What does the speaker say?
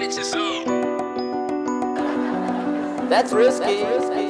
That's risky. That's risky.